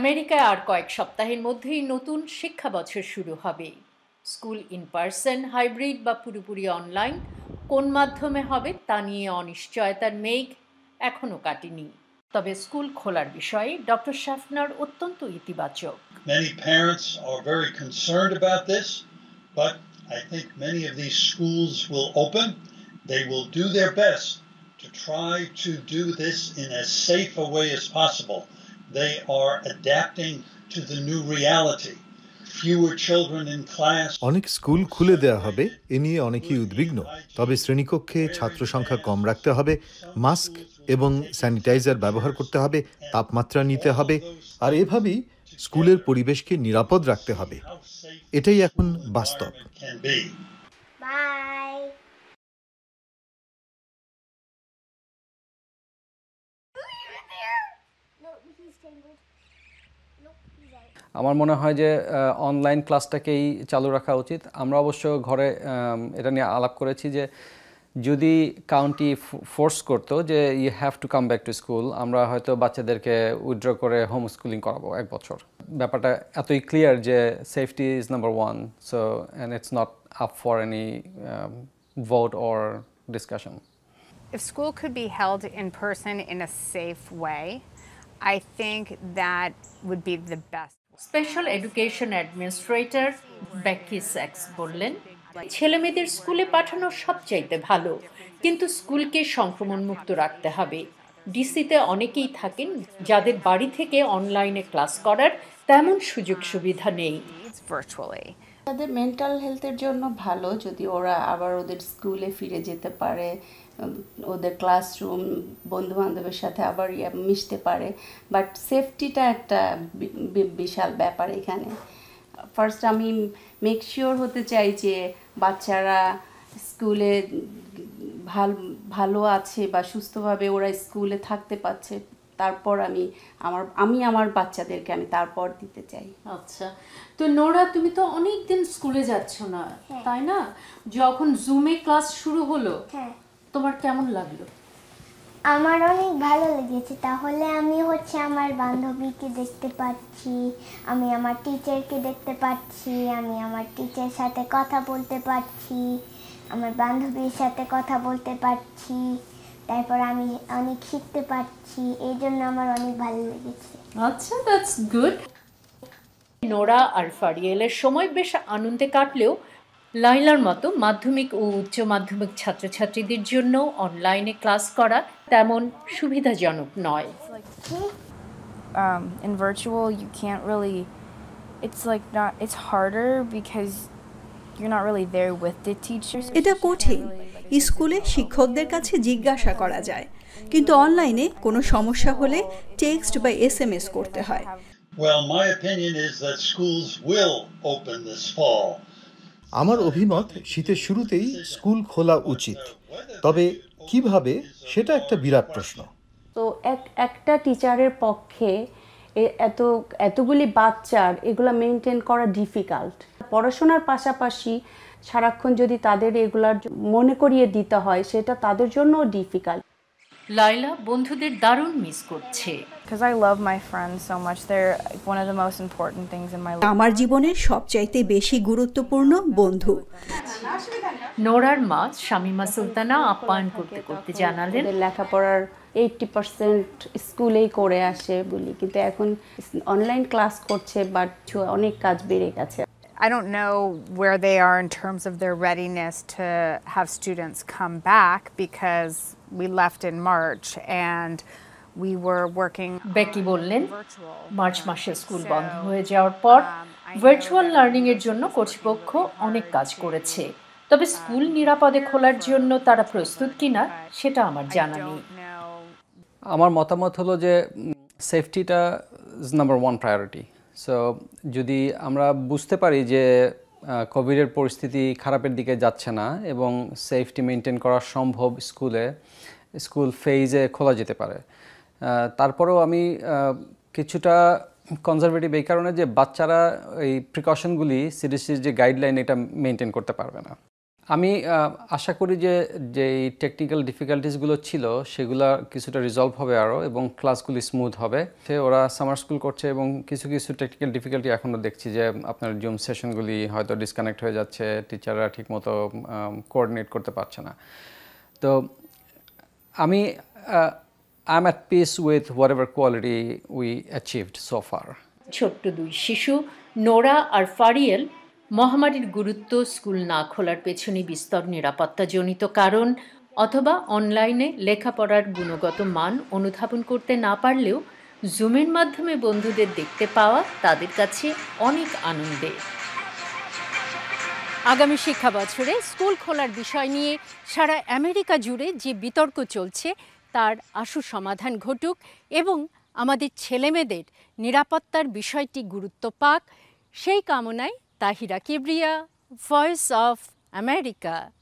আমেরিকায় আর কয়েক সপ্তাহের মধ্যেই নতুন শিক্ষা বছর শুরু হবে স্কুল ইন পার্সন হাইব্রিড বা পুরোপুরি অনলাইন কোন মাধ্যমে হবে তা নিয়ে অনিশ্চয়তার মেঘ এখনও কাটেনি তবে স্কুল খোলার বিষয়ে ডক্টর শাফনার অত্যন্ত ইতিবাচক Many parents are very concerned about this, but I think many of these schools will open. They will do their best to try to do this in as safe a way as possible. They are adapting to the new reality. Fewer children in class. অনেক school খুলে দেওয়া হবে এ নিয়ে অনেকেই উদ্বিগ্ন তবে শ্রেণীকক্ষে ছাত্র সংখ্যা কম রাখতে হবে মাস্ক এবং স্যানিটাইজার ব্যবহার করতে হবে তাপমাত্রা নিতে হবে আর এভাবেই স্কুলের পরিবেশকে নিরাপদ রাখতে হবে এটাই এখন বাস্তব আমার মনে হয় যে অনলাইন ক্লাসটাকেই চালু রাখা উচিত। আমরা অবশ্য ঘরে এটা নিয়ে আলাপ করেছি যে যদি কাউন্টি ফোর্স করতো যে you have to come back to school আমরা হয়তো বাচ্চাদেরকে উইথড্র করে হোম স্কুলিং করাবো এক বছর। ব্যাপারটা এতই ক্লিয়ার যে safety is number one so and it's not up for any vote or discussion If school could be held in person in a safe way, I think that would be the best. Special education administrator Becky Sacks বললেন, ছেলেমেয়েদের স্কুলে পাঠানো সবচাইতে ভালো, কিন্তু স্কুলকে সংক্রমণ মুক্ত রাখতে হবে ডিসিতে অনেকেই থাকেন যাদের বাড়ি থেকে অনলাইনে ক্লাস করার তেমন সুযোগ সুবিধা নেই virtually. তাদের মেন্টাল হেলথের জন্য ভালো, যদি ওরা আবার ওদের স্কুলে ফিরে যেতে পারে ওদের ক্লাসরুম বন্ধু বান্ধবের সাথে আবার মিশতে পারে বাট সেফটিটা একটা বিশাল ব্যাপার এখানে ফার্স্ট আমি মেক শিওর হতে চাই যে বাচ্চারা স্কুলে ভালো ভালো আছে বা সুস্থভাবে ওরা স্কুলে থাকতে পারছে তারপর আমি আমার আমি আমার বাচ্চাদেরকে আমি তারপর দিতে চাই। আচ্ছা। তো নোরা তুমি তো অনেক দিন স্কুলে যাচ্ছ না তাই না? যখন জুমে ক্লাস শুরু হলো হ্যাঁ। তোমার কেমন লাগল? আমার অনেক ভালো লেগেছে। তাহলে আমি হচ্ছে আমার বান্ধবীকে দেখতে পাচ্ছি আমি আমার টিচারকে দেখতে পাচ্ছি আমি আমার টিচার সাথে কথা বলতে পারছি আমার বান্ধবীর সাথে কথা বলতে পারছি। তারপর আমি অনেক শিখতে পারছি এই জন্য আমার অনেক ভালো লেগেছে। আচ্ছা দ্যাটস গুড নোরা আর ফারিয়েলের সময় বেশ আনন্দে কাটলেও লাইলার মতো মাধ্যমিক ও উচ্চ মাধ্যমিক ছাত্রছাত্রীদের জন্য অনলাইনে ক্লাস করা তেমন সুবিধাজনক নয়। Um, in virtual you can't really it's like not it's harder because you're not really there with the teachers. এটা কঠিন। স্কুলে শিক্ষকদের কাছে জিজ্ঞাসা করা যায়। কিন্তু অনলাইনে কোনো সমস্যা হলে টেক্সট বা এস এম এস করতে হয়। Well, my opinion is that schools will open this fall. আমার অভিমত শীতের শুরুতেই স্কুল খোলা উচিত। তবে কীভাবে সেটা একটা বিরাট প্রশ্ন। তো এক একটা টিচারের পক্ষে এ- এত এতগুলি বাচ্চার এগুলো মেনটেন করা ডিফিকাল্ট। পড়াশোনার পাশাপাশি সারাক্ষণ যদি তাদের এগুলার মনে করিয়ে দিতে হয় সেটা তাদের জন্য ডিফিকাল্ট লাইলা বন্ধুদের দারুণ মিস করছে। Because I love my friends so much. They're like, one of the most important things in my life. আমার জীবনের সবচাইতে বেশি গুরুত্বপূর্ণ বন্ধু। নোরার মা শামিমা সুলতানা আপ্যায়ন করতে করতে জানালেন লেখাপড়ার এইটটি পার্সেন্ট স্কুলেই করে আসে বলি। কিন্তু এখন অনলাইন ক্লাস করছে বাট অনেক কাজ বেড়ে গেছে। I don't know where they are in terms of their readiness to have students come back because we left in March and we were working বেকি বললেন. মার্চ মাসে স্কুল বন্ধ হয়ে যাওয়ার পর ভার্চুয়াল লার্নিং এর জন্য কর্তৃপক্ষ অনেক কাজ করেছে তবে স্কুল নিরাপদে খোলার জন্য তারা প্রস্তুত কিনা সেটা আমার জানা নেই Don't know আমার মতামত হলো যে সেফটিটা is number one priority so যদি আমরা বুঝতে পারি যে কোভিডের পরিস্থিতি খারাপের দিকে যাচ্ছে না এবং সেফটি মেনটেন করা সম্ভব স্কুলে স্কুল ফেজে খোলা যেতে পারে তারপরেও আমি কিছুটা কনজারভেটিভ এই কারণে যে বাচ্চারা এই প্রিকশনগুলি সিডিসির যে গাইডলাইন এটা মেনটেন করতে পারবে না। আমি আশা করি যে যে টেকনিক্যাল ডিফিকাল্টিসগুলো ছিল, সেগুলো কিছুটা রিজলভ হবে আরও এবং ক্লাসগুলি স্মুথ হবে। সে ওরা সামার স্কুল করছে এবং কিছু কিছু টেকনিক্যাল ডিফিকাল্টি এখনও দেখছি যে, আপনার জুম সেশনগুলি হয়তো ডিসকানেক্ট হয়ে যাচ্ছে টিচাররা ঠিকমতো কোঅর্ডিনেট করতে পারছে না। তো আমি I am at peace with whatever quality we achieved so far ছোট্ট দুই শিশু, নোরা আর ফারিয়েল মহামারীর গুরুত্ব স্কুল না খোলার পেছনে বিস্তর নিরাপত্তাজনিত কারণ অথবা অনলাইনে লেখাপড়ার গুণগত মান অনুধাবন করতে না পারলেও জুমের মাধ্যমে বন্ধুদের দেখতে পাওয়া তাদের কাছে অনেক আনন্দের আগামী শিক্ষা বছরে স্কুল খোলার বিষয় নিয়ে সারা আমেরিকা জুড়ে যে বিতর্ক চলছে, তার আশু সমাধান ঘটুক এবং আমাদের ছেলেমেয়েদের নিরাপত্তার বিষয়টি গুরুত্ব পাক, সেই কামনায় Tahira Kibriya, Voice of America.